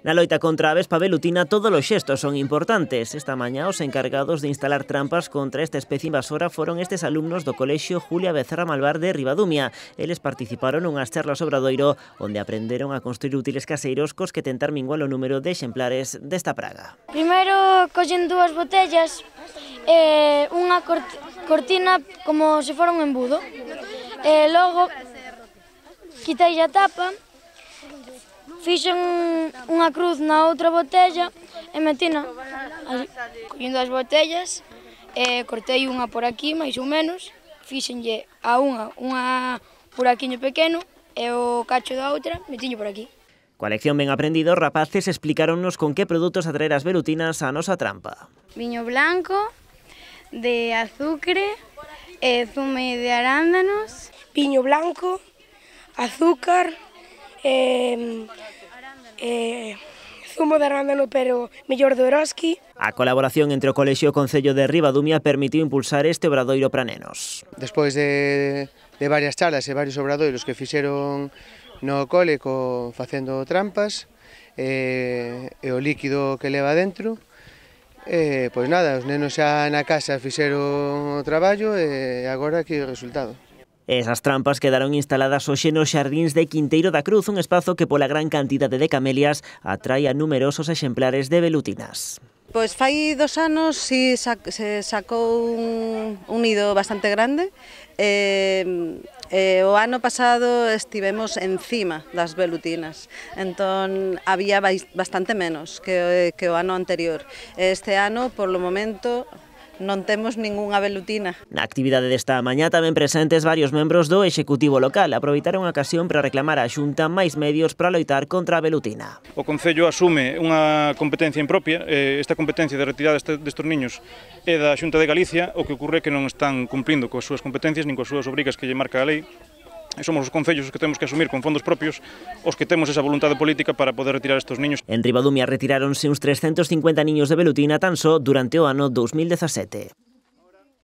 Na loita contra a vespa velutina todos os xestos son importantes. Esta mañá os encargados de instalar trampas contra esta especie invasora foron estes alumnos do colexio Julia Becerra Malvar de Ribadumia. Eles participaron nunhas charlas obradoiro onde aprenderon a construir útiles caseiros cos que tentar minguar o número de exemplares desta praga. Primeiro collen dúas botellas e unha cortina como se fora un embudo. E logo quitei a tapa Fixen unha cruz na outra botella e metina allí. Collendo as botellas, e cortei unha por aquí, máis ou menos, fixenlle a unha unha buraquiño pequeno e o cacho da outra metiño por aquí. Coa lección ben aprendido, rapaces explicaronnos con que produtos atraer as velutinas á nosa trampa. Viño blanco, de azucre, e zume de arándanos. Viño blanco, azúcar, eh, eh, zumo de arándano, pero mellor do Eroski. A colaboración entre o Colexio e o Concello de Ribadumia permitiu impulsar este obradoiro para nenos. Despois de, de varias charlas e varios obradoiros que fixeron no cole co, facendo trampas, eh, e o líquido que leva dentro, eh, pois nada, os nenos xa na casa fixeron o traballo e agora aquí o resultado. Esas trampas quedaron instaladas hoxe nos xardíns de Quinteiro da Cruz, un espazo que pola gran cantidade de camelias atrae a numerosos exemplares de velutinas. Pois fai dos anos si sac, se sacou un, un nido bastante grande e, e o ano pasado estivemos encima das velutinas entón había bastante menos que, que o ano anterior este ano por lo momento non temos ningunha velutina. Na actividade desta mañá tamén presentes varios membros do Executivo Local aproveitaron a ocasión para reclamar á Xunta máis medios para loitar contra a velutina. O Concello asume unha competencia impropia, esta competencia de retirada destes niños é da Xunta de Galicia, o que ocurre que non están cumprindo coas súas competencias nin coas súas obrigas que lle marca a lei, e somos os concellos os que temos que asumir con fondos propios os que temos esa voluntade política para poder retirar estes niños. En Ribadumia retiráronse uns 350 niños de Belutina tan só durante o ano 2017.